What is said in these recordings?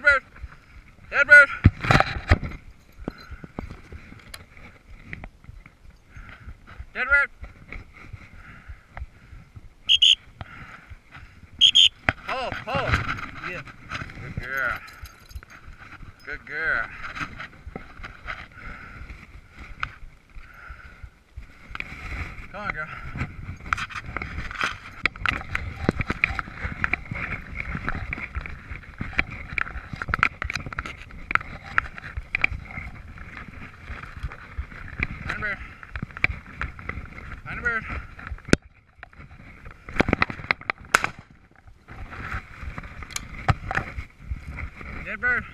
Dead bird. Dead bird. Dead bird. Pull, pull. Yeah. Good girl. Good girl. Come on, girl. Find a bird. Find a bird. Dead bird.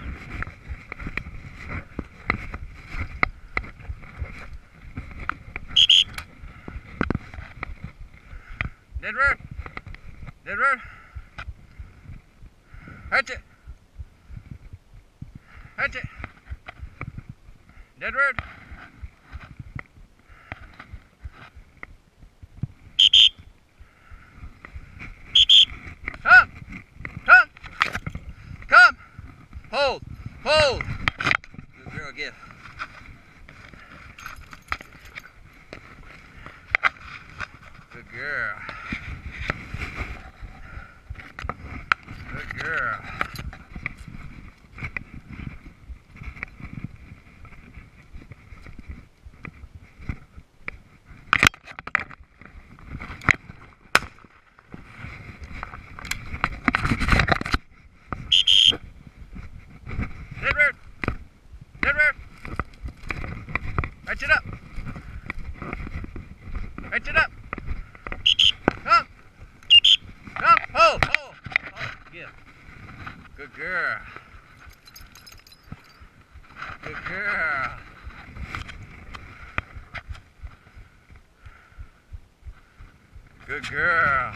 Dead bird. Dead bird. Hatch it. Hatch it. Dead bird. Come. Come. Come. Hold. Good girl, give. Good girl. Good girl. Dead bird. Bird. Right it up. Right it up. Come. Come. Hold. Hold. Hold. Give. Good girl. Good girl. Good girl.